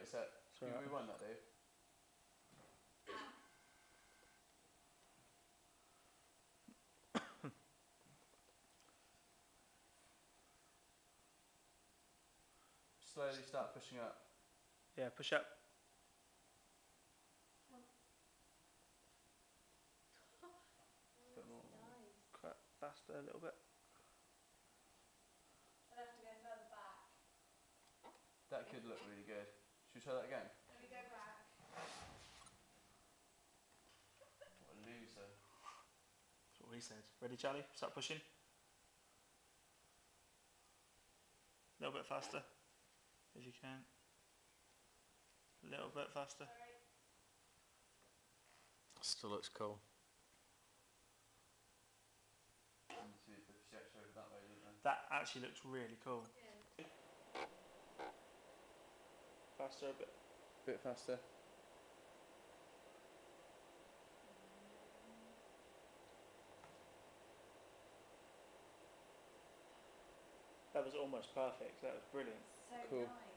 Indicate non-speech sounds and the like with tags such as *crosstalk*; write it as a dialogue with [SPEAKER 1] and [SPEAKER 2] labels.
[SPEAKER 1] anything. Wait a sec. Can
[SPEAKER 2] Sorry.
[SPEAKER 1] you rewind that, Dave? *coughs* Slowly start pushing up.
[SPEAKER 2] Yeah, push up. *laughs*
[SPEAKER 1] Bit more.
[SPEAKER 2] Quite faster a little bit.
[SPEAKER 3] I'd have to go further back.
[SPEAKER 1] That could look really good. Should we try that again?
[SPEAKER 3] Let me go back.
[SPEAKER 1] What a loser.
[SPEAKER 2] That's what we said. Ready, Charlie? Start pushing. A little bit faster, if you can. A little bit faster.
[SPEAKER 3] Sorry.
[SPEAKER 4] Still looks cool.
[SPEAKER 1] And see if the projector over that way, didn't they?
[SPEAKER 2] That actually looks really cool.
[SPEAKER 3] Yeah.
[SPEAKER 2] Faster a bit.
[SPEAKER 1] Bit faster.
[SPEAKER 2] That was almost perfect. That was brilliant.
[SPEAKER 3] So
[SPEAKER 1] Cool.
[SPEAKER 3] nice.